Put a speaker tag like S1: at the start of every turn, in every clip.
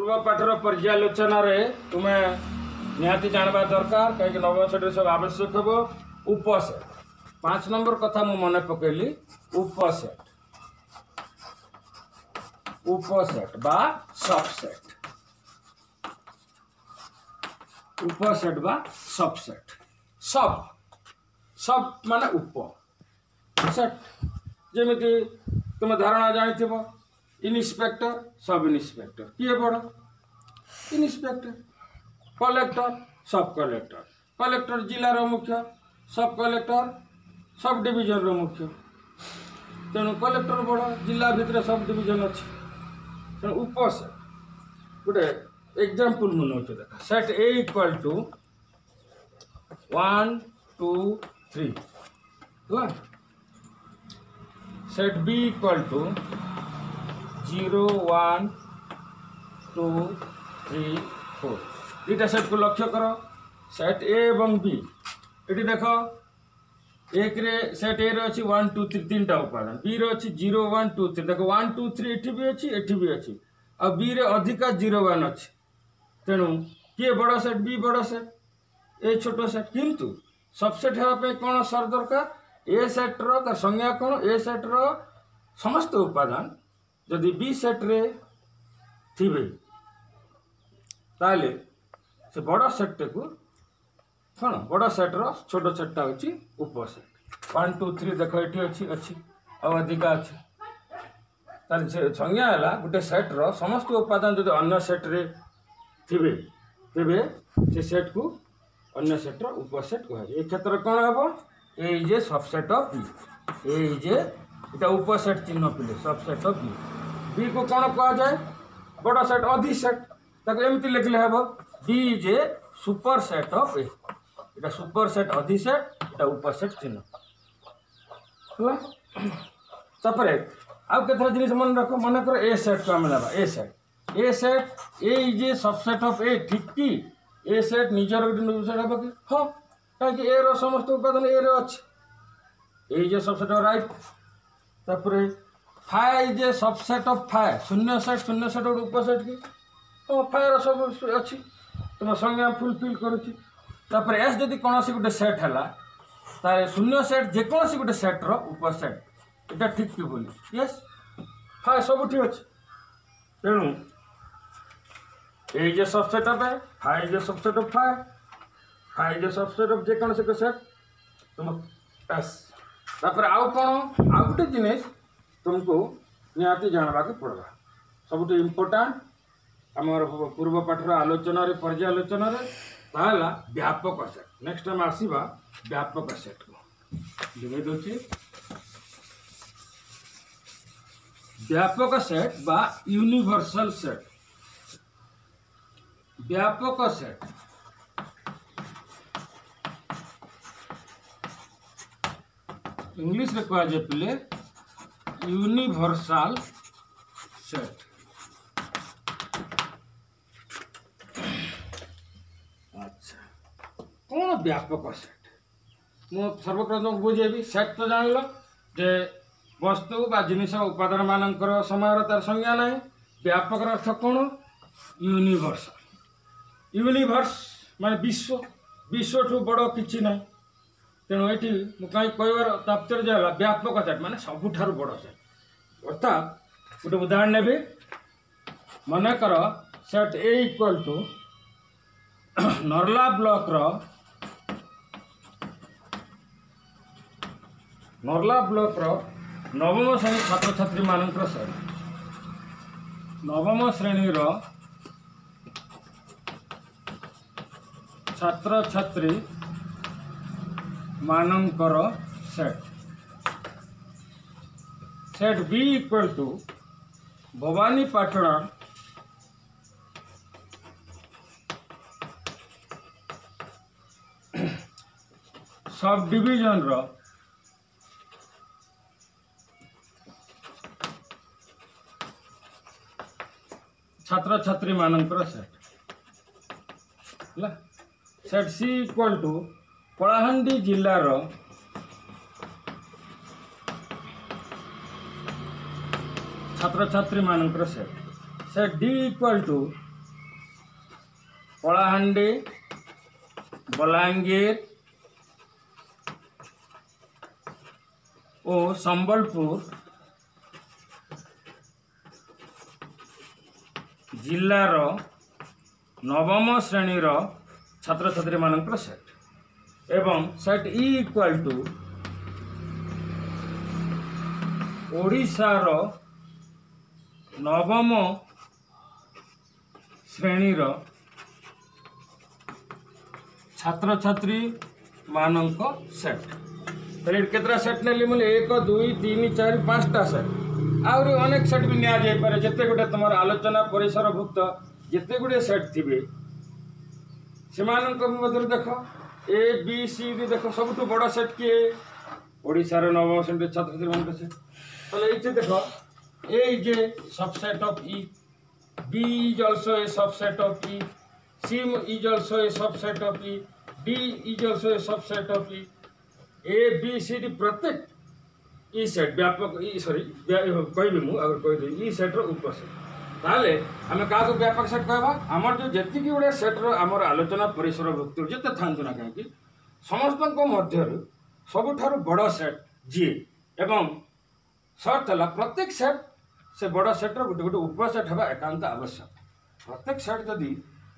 S1: पूर्वपाठ रर्यालोचन तुम्हें निवा दरकार कहीं नवश्री सब आवश्यक हे उपसेट पांच नंबर कथा मु मन पकेली उपसेट उपसेट बा सबसेट उपसेट बा सबसेट सब सब माने उप जमी तुम धारणा जान थोड़ा इंस्पेक्टर सब इन्स्पेक्टर किए बड़ inspector collector sub collector collector जिलार मुख्य सब कलेक्टर सब डिजन रुख्य तेणु कलेक्टर बड़ जिला भितर सब डिजन अच्छे तेणु गोटे एग्जाम्पल मु नौ देख set A equal to one two three set B equal to zero one two three four दीटा set को लक्ष्य कर सेट ए एवं बी ये देख एक रे सेट ए रही वन टू थ्री तीन टा उपादान बी रही जीरो वन टू थ्री देख वन टू थ्री एटी भी अच्छी एटी भी अच्छी आ बी रे अधिका जीरो वन अच्छी तेणु किए बड़ सेट बी बड़ सेट ए छोट सेट किंतु सबसेट हाँप कौन सर दरकार ए सेट्र संज्ञा कौन ए सेट्र समस्त उपादान जदि बी सेट्रे थे तेल से बड़ सेट्टे को कौन बड़ सेट्र छोट सेट्टा हूँ उपसेट वन टू थ्री देख ये अच्छी अच्छी आधिका अच्छे संज्ञा है गोटे सेट्र समस्त उपादान जो अन्न सेट्रे थे तेरे से सेट को अन्न सेट्र उपसेट कह क्षेत्र कौन हम ये इज सबसेट अफ बी एज एटा सेट चिन्ह पीले सबसेट अफ बी डी को कौन कहा जाए बड़ा सेट अधी सेट तक एमती लिखले हम D is a superset of A इटा सुपर सेट अधी सेट इटा उपर सेट चिन्ह तपे आउ के जिन मन रख मन कर ए सेट को आम A set A set A is a subset of A ठीक कि ए सेट निजर गोटे सेट हम कि हाँ कहीं ए रस्त उत्पादन ए रे अच्छे ए इज सबसेट रईट तपर phi is a subset of phi শূন্য সেট শূন্য সেটের উপসেট কি তোমার ফাইর সব অছি তোমার সংজ্ঞা ফুলফিল করুছি তারপরে এস যদি কোণী গোটে সেট হেলা তাহলে শূন্য সেট যেকোনসি গোটে সেটর উপসেট এটা ঠিক কি বলি ইয়েস ফাই সবুঠি অছি তেণু এই যে subset of A phi is a subset of phi phi is a subset of যেকোনসি set তোমার এস তারপরে আউ কোণ আউ গোটে জিনিস तुमको निवाक पड़वा सब इम्पोर्टाट आम पूर्व पाठर आलोचन पर्यालोचन व्यापक सेट नेक्स्ट टाइम आसवा व्यापक सेट को व्यापक सेट बा यूनिवर्सल सेट व्यापक सेट इंग्लीश्रे क्या प्ले यूनिवर्सल सेट अच्छा कौन व्यापक सेट ମୁଁ ସର୍ବପ୍ରଥମ ବୁଝେଇବି ସେଟ୍ ତ ଜାଣିଲ ଯେ ବସ୍ତୁ ବା ଜିନିଷ ଉପାଦାନମାନଙ୍କର ସମୟର ତାର ସଂଜ୍ଞା ନାହିଁ ବ୍ୟାପକର ଅର୍ଥ କ'ଣ ୟୁନିଭର୍ସ ୟୁନିଭର୍ସ ମାନେ ବିଶ୍ୱ ବିଶ୍ୱଠୁ ବଡ଼ କିଛି ନାହିଁ ତେଣୁ ଏଠି ମୁଁ କାହିଁକି କହିବାର ତାପ୍ତର୍ଯ୍ୟ ହେଲା ବ୍ୟାପକ ଚାଟ୍ ମାନେ ସବୁଠାରୁ ବଡ଼ ଚାଟ୍ ଅର୍ଥାତ୍ ଗୋଟେ ଉଦାହରଣ ନେବି ମନେକର set A equal to Narla ବ୍ଲକର ନର୍ଲା ବ୍ଲକର ନବମ ଶ୍ରେଣୀ ଛାତ୍ରଛାତ୍ରୀମାନଙ୍କର ସେଟ୍ ନବମ ଶ୍ରେଣୀର ଛାତ୍ରଛାତ୍ରୀ मानकर set set B equal to Bhawanipatna subdivision र छात्र छात्री मानकर set set C equal to Kalahandi ଜିଲ୍ଲାର ଛାତ୍ରଛାତ୍ରୀମାନଙ୍କର ସେଟ୍ ସେ D equal to Kalahandi Balangir ଓ ସମ୍ବଲପୁର ଜିଲ୍ଲାର ନବମ ଶ୍ରେଣୀର ଛାତ୍ରଛାତ୍ରୀମାନଙ୍କର ସେଟ୍ এবং সেট ইকুয়াল টু ওড়িশার নবম শ্রেণীর ছাত্রছাত্রী মানঙ্ক সেট রেড কত সেট নে নিলে 1 2 3 4 5 টা সেট আৰু অনেক সেট ବି ন্যায় আছে কৰে জেতে গুটে তোমার আলোচনা পৰিসৰভুক্ত জেতে গুడే সেট থিবে সিমানঙ্ক মই 보도록 ଏ ବି ସି ଡି ଦେଖ ସବୁଠୁ ବଡ଼ ସେଟ୍ କିଏ ଓଡ଼ିଶାର ନବମ ଶ୍ରେଣୀ ଛାତ୍ରଛାତ୍ରୀମାନଙ୍କ ସେଟ୍ ତାହେଲେ ଏଇଠି ଦେଖ A is a subset of E B is also a subset of E C is also a subset of E D is also a subset of E A B C D ପ୍ରତ୍ୟେକ E set ବ୍ୟାପକ ଇ ସରି କହିବି ମୁଁ ଆଗରୁ କହିଦେବି ଇ ସେଟ୍ର ଉପସେଟ୍ ତାହେଲେ ଆମେ କାହାକୁ ବ୍ୟାପକ ସେଟ୍ କହିବା ଆମର ଯେଉଁ ଯେତିକି ଗୁଡ଼ିଏ ସେଟ୍ର ଆମର ଆଲୋଚନା ପରିସରଭୁକ୍ତ ଯେତେ ଥାଆନ୍ତୁ ନା କାହିଁକି ସମସ୍ତଙ୍କ ମଧ୍ୟରୁ ସବୁଠାରୁ ବଡ଼ ସେଟ୍ ଯିଏ ଏବଂ ସର୍ଟ ହେଲା ପ୍ରତ୍ୟେକ ସେଟ୍ ସେ ବଡ଼ ସେଟ୍ର ଗୋଟେ ଗୋଟେ ଉପସେଟ୍ ହେବା ଏକାନ୍ତ ଆବଶ୍ୟକ ପ୍ରତ୍ୟେକ ସେଟ୍ ଯଦି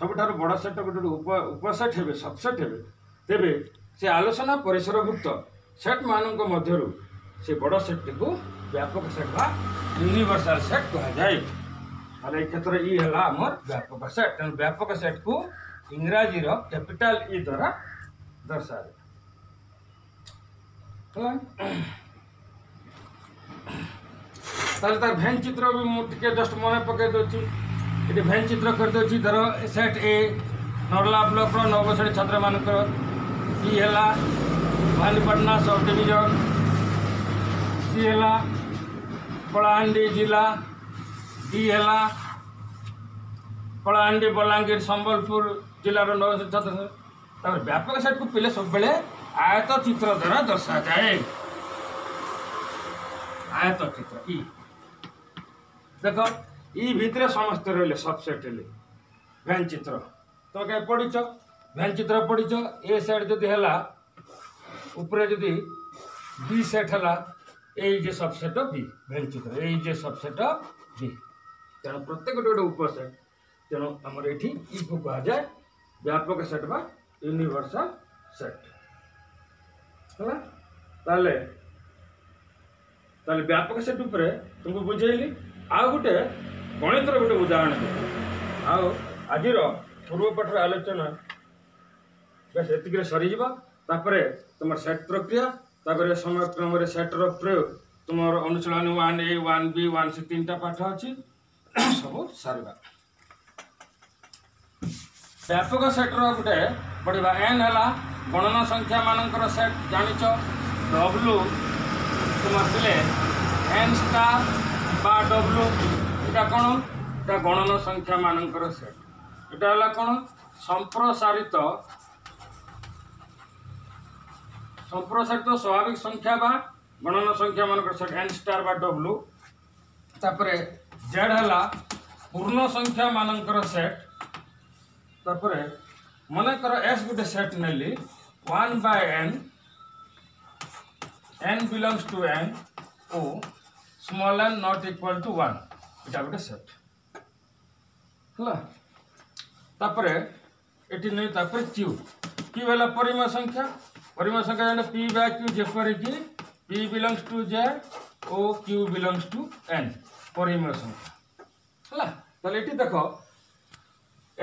S1: ସବୁଠାରୁ ବଡ଼ ସେଟ୍ର ଗୋଟେ ଗୋଟେ ଉପସେଟ୍ ହେବେ ସବସେଟ୍ ହେବେ ତେବେ ସେ ଆଲୋଚନା ପରିସରଭୁକ୍ତ ସେଟ୍ମାନଙ୍କ ମଧ୍ୟରୁ ସେ ବଡ଼ ସେଟ୍ଟିକୁ ବ୍ୟାପକ ସେଟ୍ ବା ୟୁନିଭର୍ସାଲ୍ ସେଟ୍ କୁହାଯାଏ ताले क्षेत्र इ हला हमर व्यापक सेट तन व्यापक सेट को इंग्रजी रो कैपिटल इ द्वारा दर्शाए ताले तार भेन चित्र भी मु के जस्ट मने पके दो छी इते भेन चित्र कर दो छी धर सेट ए नरला ब्लॉक रो नवगछड़ी छात्र मान कर इ हला भाली पटना सब डिवीजन सी हला कलाहांडी जिला डीएला कलाहां बलांगीर सम्बलपुर जिलार नवसिंह व्यापक सेट को पीले सब आयत चित्र द्वारा दर्शा जाए आयत चित्र इ देख इ भितर समस्त रही सबसे भैन चित्र तुम क्या पढ़ी भैन चित्र पढ़ी ए सैड जदि ऊपर सेट है सबसेट बी भैन चित्र ये सबसेट बी तेना प्रत्येक गोटे गोटे उपसेट तेणु कह जाए व्यापक सेट बा यूनिभर्सा सेट ताले ताले व्यापक सेट उपर तुमको बुझेली आउ गोटे गणित गोटे उदाहरण आज पूर्वपाठ आलोचना बस ये सरीज तुम सेट प्रक्रिया तापर समय क्रम सेट्र प्रयोग तुम अनुशील one A one one C तीन टा पाठ अच्छी ସବୁ ସାରିବା ବ୍ୟାପକ ସେଟ୍ର ଗୋଟେ ପଢ଼ିବା ଏନ୍ ହେଲା ଗଣନା ସଂଖ୍ୟାମାନଙ୍କର ସେଟ୍ ଜାଣିଛ ଡବ୍ଲୁ ମାରିଥିଲେ ଏନ୍ ଷ୍ଟାର୍ ବା ଡବ୍ଲୁ ଏଇଟା କ'ଣ ଏଇଟା ଗଣନା ସଂଖ୍ୟାମାନଙ୍କର ସେଟ୍ ଏଇଟା ହେଲା କ'ଣ ସମ୍ପ୍ରସାରିତ সম্প্রসারিত স্বাভাবিক সংখ্যা বা গণনা সংখ্যা মানকর সেট এন স্টার বা ডব্লু তারপরে जेड है पूर्ण संख्या मानकर सेट तापर मनकर एस गोटे set Nelly one by N N belongs to N O small N not equal to one এটা গোটে সেট ହେଲା ତାପରେ ଏଠି ନେଇ ତାପରେ କ୍ୟୁ କ୍ୟୁ ହେଲା ପରିମା ସଂଖ୍ୟା ପରିମା ସଂଖ୍ୟା ଯେଣେ ପି ବାଇ କ୍ୟୁ ଯେପରିକି ପି ବିଲଙ୍ଗସ୍ ଟୁ ଜେ ଓ କ୍ୟୁ ବିଲଙ୍ଗସ୍ ଟୁ ଏନ୍ পরিমেয় সংখ্যা ହେଲା ତାହେଲେ ଏଠି ଦେଖ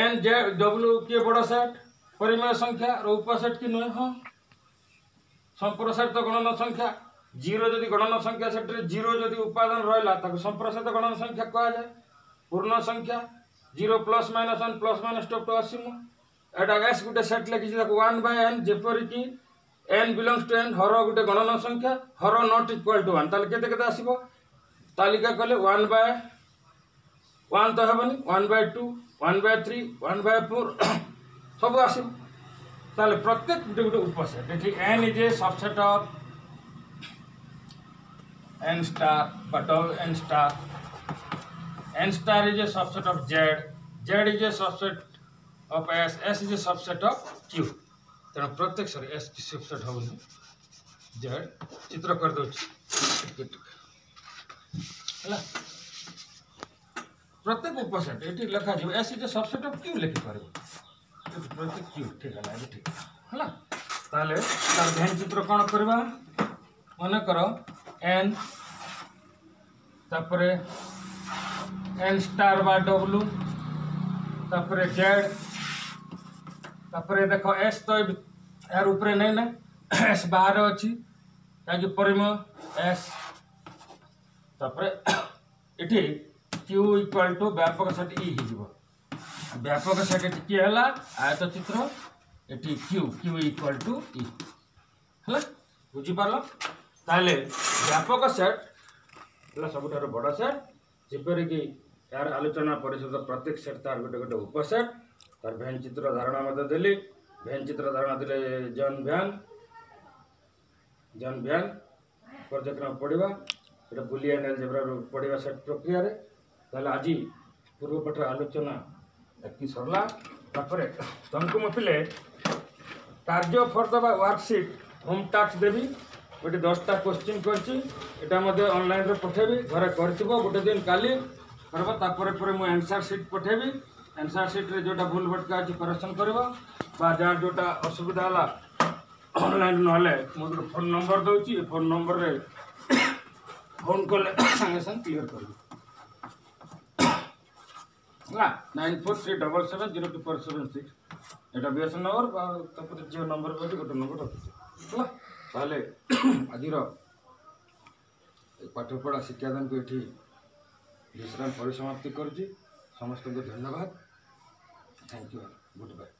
S1: ଏନ୍ ଜେ ଡବ୍ଲୁ କିଏ ବଡ଼ ସେଟ୍ ପରିମେୟ ସଂଖ୍ୟା ର ଉପ ସେଟ୍ କି ନୁହେଁ ହଁ ସମ୍ପ୍ରସାରିତ ଗଣନ ସଂଖ୍ୟା ଜିରୋ ଯଦି ଗଣନ ସଂଖ୍ୟା ସେଠାରେ ଜିରୋ ଯଦି ଉପାଦାନ ରହିଲା ତାକୁ ସମ୍ପ୍ରସାରିତ ଗଣନ ସଂଖ୍ୟା କୁହାଯାଏ ପୂର୍ଣ୍ଣ ସଂଖ୍ୟା zero plus minus one plus minus two to ଅସୀମ ଏଇଟା ଏସ୍ ଗୋଟେ ସେଟ୍ ଲେଖିଛି ତାକୁ ୱାନ୍ ବାଇ ଏନ୍ ଯେପରିକି ଏନ୍ ବିଲଙ୍ଗସ୍ ଟୁ ଏନ୍ ହର ଗୋଟେ ଗଣନ ସଂଖ୍ୟା ହର ନଟ୍ ଇକ୍ୱାଲ୍ ଟୁ ୱାନ୍ ତାହେଲେ କେତେ କେତେ ଆସିବ तालिका कले वन बाय वन तो हेनी one by two one by three one by four सब आस प्रत्येक गोटे गोटे उपसेट eighty N is a subset of N star N star N star is a subset of Z Z is a subset of S S is a subset of Q तेना प्रत्येक सर S subset हम Z चित्र करदे प्रत्येक उपसेट ये लिखा AC जो सबसेट अफ क्यू लिखि पार प्रत्येक क्यू ठीक है ठीक है तार ध्यान चित्र कौन करवा मन कर एन तापर एन स्टार बा डब्लू तापर जेड तापर देख एस तो यार ऊपर नहीं ना एस बाहर अच्छी परिमय एस ତାପରେ ଏଠି କ୍ୟୁ ଇକ୍ୱାଲ୍ ଟୁ ବ୍ୟାପକ ସେଟ୍ ଇ ହେଇଯିବ ବ୍ୟାପକ ସେଟ୍ ଏଠି କିଏ ହେଲା ଆୟତ ଚିତ୍ର ଏଠି Q Q equal to E ହେଲା ବୁଝିପାରିଲ ତାହେଲେ ବ୍ୟାପକ ସେଟ୍ ହେଲା ସବୁଠାରୁ ବଡ଼ ସେଟ୍ ଯେପରିକି ତାର ଆଲୋଚନା ପରିଷଦ ପ୍ରତ୍ୟେକ ସେଟ୍ ତାର ଗୋଟେ ଗୋଟେ ଉପସେଟ୍ ତାର ଭ୍ୟାନ୍ ଚିତ୍ର ଧାରଣା ମଧ୍ୟ ଦେଲି ଭ୍ୟାନ୍ ଚିତ୍ର ଧାରଣା ଦେଲେ ଜନ୍ ଭ୍ୟାନ୍ ଜନ୍ ଭ୍ୟାନ୍ ପର୍ଯ୍ୟଟନ ପଡ଼ିବା ଗୋଟେ ବୁଲିଆନ୍ ଆଲଜେବ୍ରାରୁ ପଢ଼ିବା ସେଟ୍ ପ୍ରକ୍ରିୟାରେ ତାହେଲେ ଆଜି ପୂର୍ବପଟର ଆଲୋଚନା ଏତିକି ସରିଲା ତାପରେ ତୁମକୁ ମୁଁ ପିଲେ କାର୍ଯ୍ୟ ଫର୍ଦ ବା ୱାର୍କସିଟ୍ ହୋମ୍ ଟାସ୍କ ଦେବି ଗୋଟେ ଦଶଟା କୋଶ୍ଚିନ୍ କରିଛି ଏଇଟା ମଧ୍ୟ ଅନଲାଇନ୍ରେ ପଠାଇବି ଘରେ କରିଥିବ ଗୋଟେ ଦିନ କାଲି କରିବ ତାପରେ ପରେ ମୁଁ ଆନ୍ସର୍ ସିଟ୍ ପଠାଇବି ଆନ୍ସର୍ ସିଟ୍ରେ ଯେଉଁଟା ଭୁଲ ଭଟକା ଅଛି କରେକ୍ସନ୍ କରିବ ବା ଯାହାର ଯେଉଁଟା ଅସୁବିଧା ହେଲା ଅନଲାଇନ୍ ନହେଲେ ମୁଁ ଗୋଟେ ଫୋନ୍ ନମ୍ବର ଦେଉଛି ଏ ଫୋନ୍ ନମ୍ବରରେ হোল্ড করলে সঙ্গে সঙ্গে ক্লিয়ার করবে ହେଲା nine four three double seven zero two four seven six ଏଇଟା ବି ଏସ୍ ନମ୍ବର ବା ତାପରେ ଜିଓ ନମ୍ବର ବୋଲି ଗୋଟେ ନମ୍ବର ରଖିଛି ହେଲା ତାହେଲେ ଆଜିର ପାଠପଢ଼ା ଶିକ୍ଷାଦାନକୁ ଏଠି ବିଶ୍ରାମ ପରିସମାପ୍ତି କରୁଛି ସମସ୍ତଙ୍କୁ ଧନ୍ୟବାଦ ଥ୍ୟାଙ୍କ ୟୁ ଗୁଡ଼ ବାଏ